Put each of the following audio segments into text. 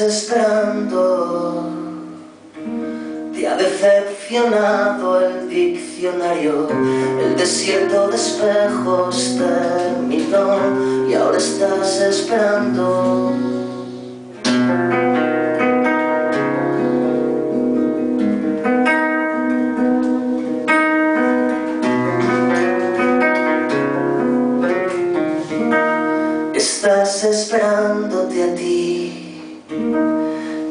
esperando? Te ha decepcionado el diccionario, el desierto de espejos terminó y ahora estás esperando.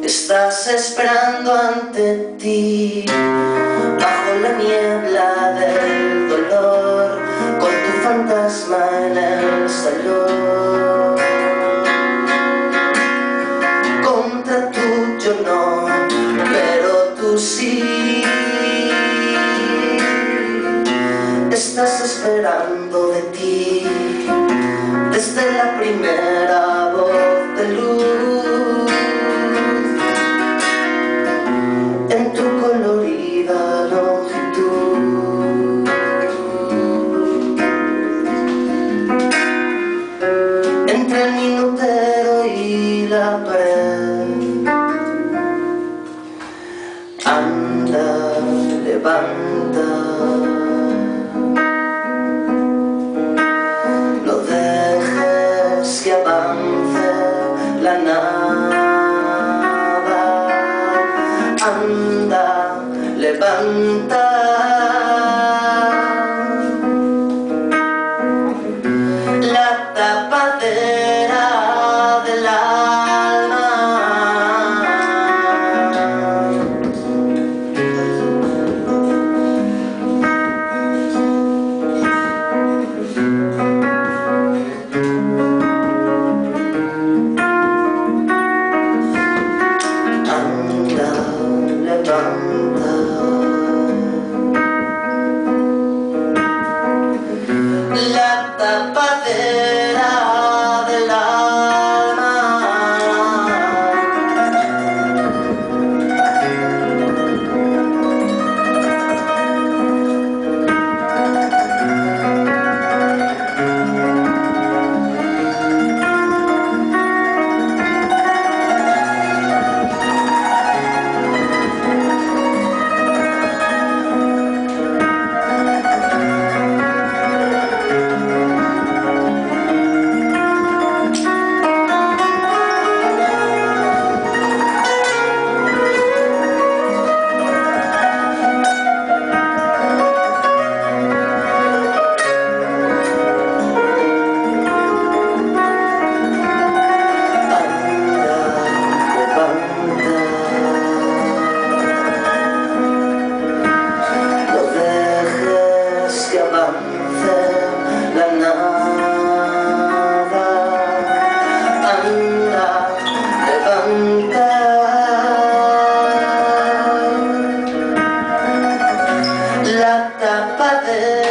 Estás esperando ante ti, bajo la niebla del dolor, con tu fantasma en el salón. Contra tú yo no, pero tú sí. Estás esperando de ti desde la primera el minutero y la pared, anda, levanta. No dejes que avance la nada. Anda, levanta. the de